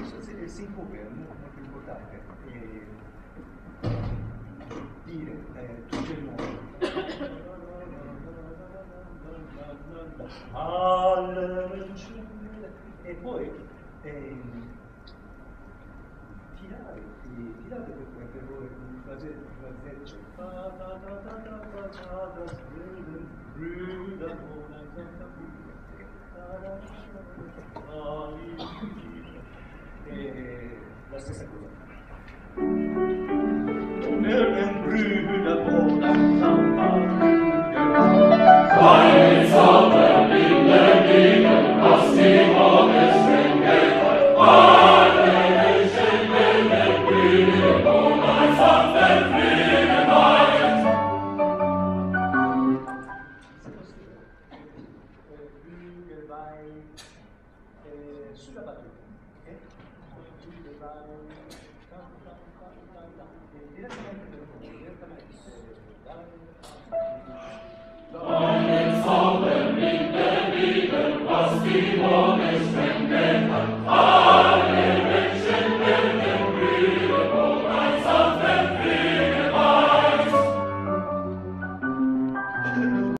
Se- Si include, è molto importante. eh, dire eh, tutto il mondo. E poi ehm, tirare, ti- tirare per, per, voi un frase- frasetto. E la Om en bruna båda by uh, Sulabatu. Okay? Completed by. Donne salve, minte,